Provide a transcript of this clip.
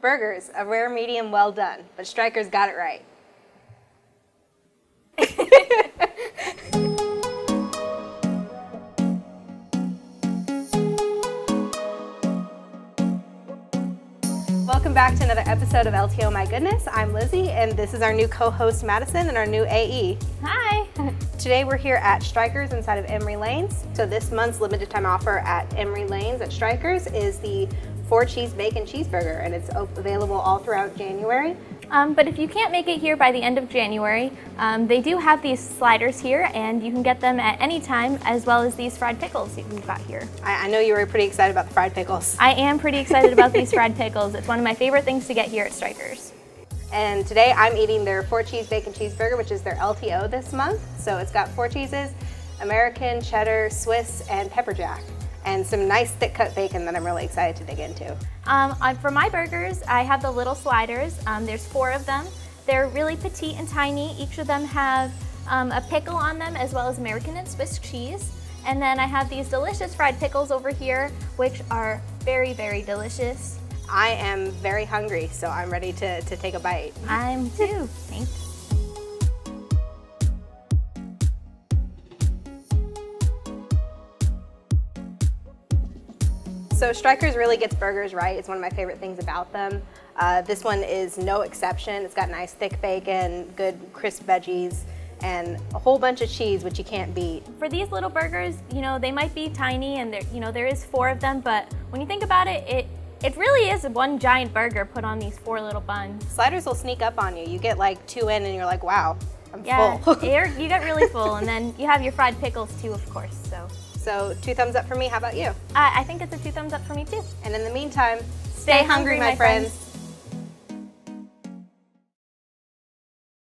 Burgers, a rare medium well done, but Strikers got it right. Welcome back to another episode of LTO My Goodness. I'm Lizzie, and this is our new co-host Madison and our new AE. Hi. Today we're here at Strikers inside of Emery Lanes. So this month's limited time offer at Emery Lanes at Strikers is the four cheese bacon cheeseburger, and it's available all throughout January. Um, but if you can't make it here by the end of January, um, they do have these sliders here and you can get them at any time as well as these fried pickles that we've got here. I, I know you were pretty excited about the fried pickles. I am pretty excited about these fried pickles. It's one of my favorite things to get here at Strikers. And today I'm eating their four cheese bacon cheeseburger, which is their LTO this month. So it's got four cheeses, American, cheddar, Swiss, and pepper jack and some nice thick cut bacon that I'm really excited to dig into. Um, for my burgers, I have the little sliders. Um, there's four of them. They're really petite and tiny. Each of them have um, a pickle on them as well as American and Swiss cheese. And then I have these delicious fried pickles over here, which are very, very delicious. I am very hungry, so I'm ready to, to take a bite. I'm too. Thanks. So Strikers really gets burgers right. It's one of my favorite things about them. Uh, this one is no exception. It's got nice thick bacon, good crisp veggies, and a whole bunch of cheese, which you can't beat. For these little burgers, you know, they might be tiny and there, you know, there is four of them, but when you think about it, it it really is one giant burger put on these four little buns. Sliders will sneak up on you. You get like two in and you're like, wow, I'm yeah, full. you get really full, and then you have your fried pickles too, of course. So. So two thumbs up for me. How about you? Uh, I think it's a two thumbs up for me too. And in the meantime, stay, stay hungry, hungry, my friends. friends.